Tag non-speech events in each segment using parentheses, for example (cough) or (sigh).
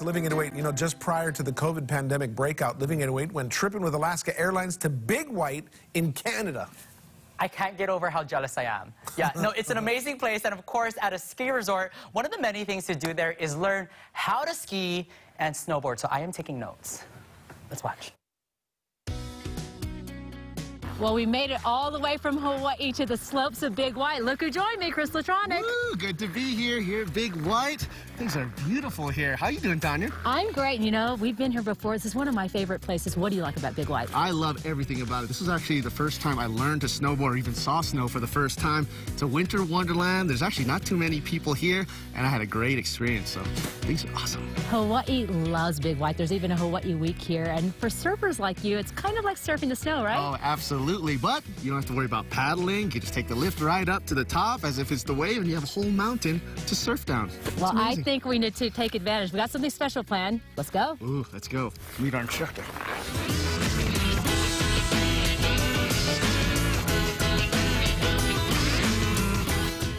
Living 808, you know, just prior to the COVID pandemic breakout, Living 808 went tripping with Alaska Airlines to Big White in Canada. I can't get over how jealous I am. Yeah, no, it's an (laughs) amazing place. And of course, at a ski resort, one of the many things to do there is learn how to ski and snowboard. So I am taking notes. Let's watch. Well, we made it all the way from Hawaii to the slopes of Big White. Look who joined me, Chris Latronic. Woo, good to be here, here at Big White. Things are beautiful here. How you doing, Tannya? I'm great. You know, we've been here before. This is one of my favorite places. What do you like about Big White? I love everything about it. This is actually the first time I learned to snowboard or even saw snow for the first time. It's a winter wonderland. There's actually not too many people here, and I had a great experience, so things are awesome. Hawaii loves Big White. There's even a Hawaii week here, and for surfers like you, it's kind of like surfing the snow, right? Oh, absolutely. But you don't have to worry about paddling. You just take the lift right up to the top as if it's the wave, and you have a whole mountain to surf down. It's well, I think we need to take advantage. We got something special planned. Let's go. Ooh, let's go. Meet our instructor.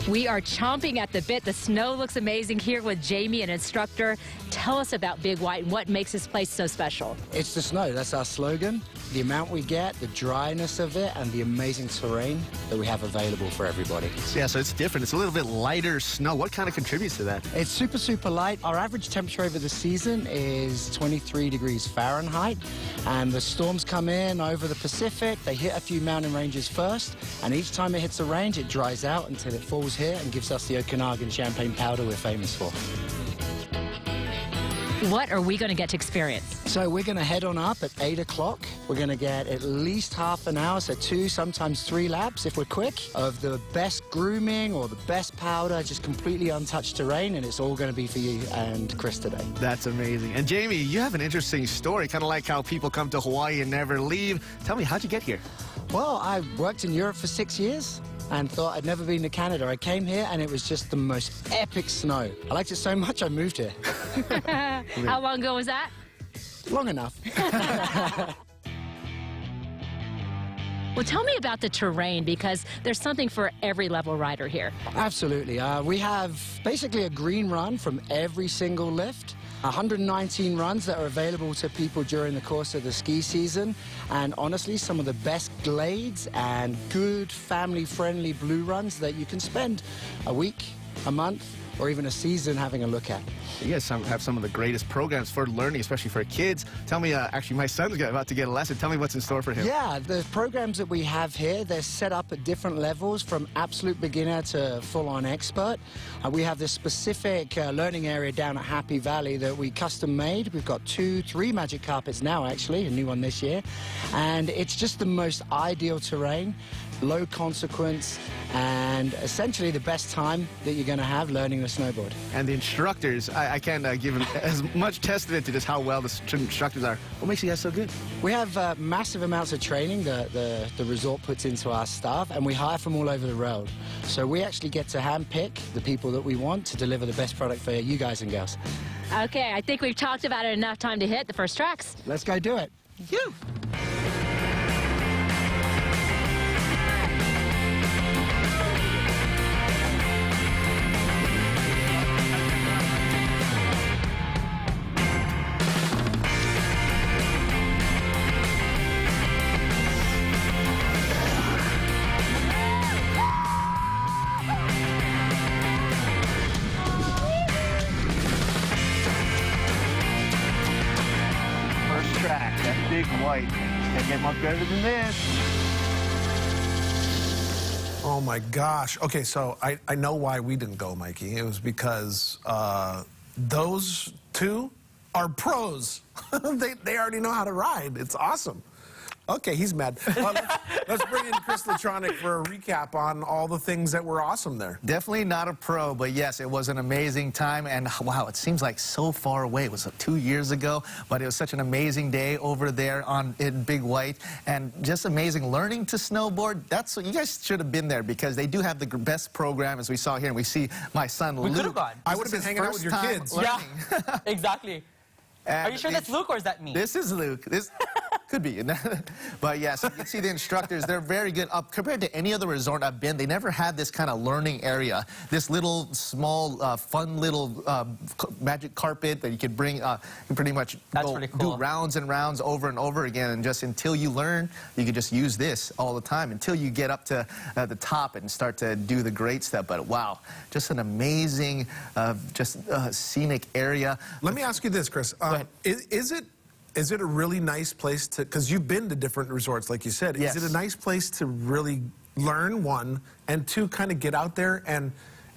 We are chomping at the bit. The snow looks amazing here with Jamie, an instructor. Tell us about Big White and what makes this place so special. It's the snow, that's our slogan. The amount we get, the dryness of it, and the amazing terrain that we have available for everybody. Yeah, so it's different. It's a little bit lighter snow. What kind of contributes to that? It's super, super light. Our average temperature over the season is 23 degrees Fahrenheit, and the storms come in over the Pacific. They hit a few mountain ranges first, and each time it hits a range, it dries out until it falls here and gives us the Okanagan champagne powder we're famous for. What are we going to get to experience? So we're going to head on up at 8 o'clock. We're going to get at least half an hour, so two, sometimes three laps if we're quick, of the best grooming or the best powder, just completely untouched terrain, and it's all going to be for you and Chris today. That's amazing. And Jamie, you have an interesting story, kind of like how people come to Hawaii and never leave. Tell me, how'd you get here? Well, I worked in Europe for six years and thought I'd never been to Canada. I came here and it was just the most epic snow. I liked it so much I moved here. (laughs) How long ago was that? Long enough. (laughs) Well, tell me about the terrain because there's something for every level rider here. Absolutely. Uh, we have basically a green run from every single lift. 119 runs that are available to people during the course of the ski season. And honestly, some of the best glades and good family-friendly blue runs that you can spend a week, a month, or even a season having a look at. You guys have some of the greatest programs for learning, especially for kids. Tell me, uh, actually, my son's about to get a lesson. Tell me what's in store for him. Yeah, the programs that we have here, they're set up at different levels from absolute beginner to full-on expert. Uh, we have this specific uh, learning area down at Happy Valley that we custom made. We've got two, three magic carpets now, actually, a new one this year. And it's just the most ideal terrain, low consequence, and essentially the best time that you're going to have learning the snowboard. And the instructors, I, I can't uh, give them (laughs) as much testament to just how well the instructors are. What makes you guys so good? We have uh, massive amounts of training that the, the resort puts into our staff, and we hire from all over the world. So we actually get to handpick the people that we want to deliver the best product for you guys and girls. Okay, I think we've talked about it enough time to hit the first tracks. Let's go do it. You. Big white. Can't get much better than this. Oh my gosh. Okay, so I, I know why we didn't go, Mikey. It was because uh, those two are pros. (laughs) they, they already know how to ride. It's awesome. Okay, he's mad. Well, let's, (laughs) let's bring in Chris Latronic for a recap on all the things that were awesome there. Definitely not a pro, but yes, it was an amazing time. And wow, it seems like so far away. It was uh, two years ago, but it was such an amazing day over there on in Big White, and just amazing learning to snowboard. That's you guys should have been there because they do have the best program as we saw here, and we see my son We Luke. could have gone. I would have been hanging out with your kids. learning. Yeah, (laughs) exactly. Are you (laughs) sure that's Luke or is that me? This is Luke. This Could be. (laughs) but yes, you can see the instructors, they're very good. Up compared to any other resort I've been, they never had this kind of learning area. This little, small, uh, fun little uh, magic carpet that you could bring, uh, you pretty much That's go, really cool. do rounds and rounds over and over again. And just until you learn, you can just use this all the time until you get up to uh, the top and start to do the great stuff. But wow, just an amazing, uh, just uh, scenic area. Let me ask you this, Chris. Um, is, is it is it a really nice place to? Because you've been to different resorts, like you said. Yes. Is it a nice place to really learn one and two, kind of get out there and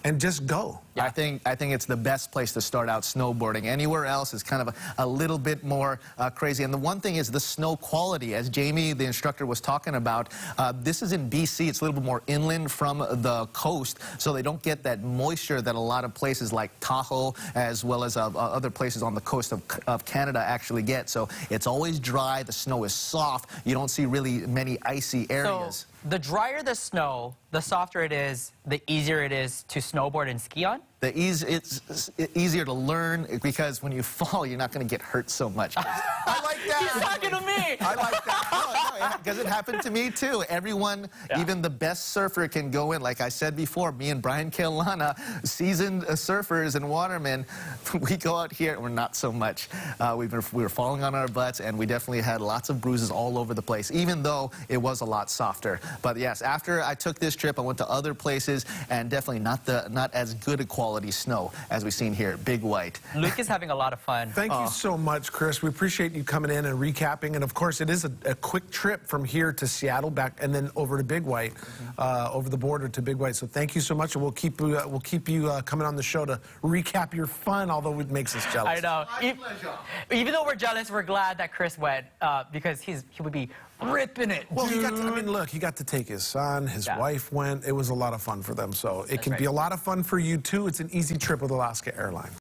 and just go? I think I think it's the best place to start out snowboarding. Anywhere else is kind of a, a little bit more uh, crazy. And the one thing is the snow quality, as Jamie, the instructor, was talking about. Uh, this is in BC. It's a little bit more inland from the coast, so they don't get that moisture that a lot of places like Tahoe, as well as uh, uh, other places on the coast of, of Canada, actually get. So it's always dry. The snow is soft. You don't see really many icy areas. So the drier the snow, the softer it is, the easier it is to snowboard and ski on. The easy, it's it's easier to learn because when you (laughs) fall, you're not going to get hurt so much. (laughs) I like that. He's talking to me. I like that. (laughs) Because it happened to me too. Everyone, Yeah. even the best surfer can go in. Like I said before, me and Brian Keaulana, seasoned uh, surfers and watermen, we go out here and we're not so much. Uh, we've been, we were falling on our butts and we definitely had lots of bruises all over the place, even though it was a lot softer. But yes, after I took this trip, I went to other places and definitely not the not as good a quality snow as we've seen here, Big White. Luke is having a lot of fun. Thank you so much, Chris. We appreciate you coming in and recapping. And of course, it is a, a quick trip from here to Seattle, back, and then over to Big White, uh, over the border to Big White. So thank you so much, and we'll keep you, uh, we'll keep you uh, coming on the show to recap your fun. Although it makes us jealous. I know. E- Even though we're jealous, we're glad that Chris went uh, because he's he would be ripping it. Well, he got to, I mean, look, he got to take his son, his Yeah. wife went. It was a lot of fun for them. So it can be a lot of fun for you too. It's an easy trip with Alaska Airlines.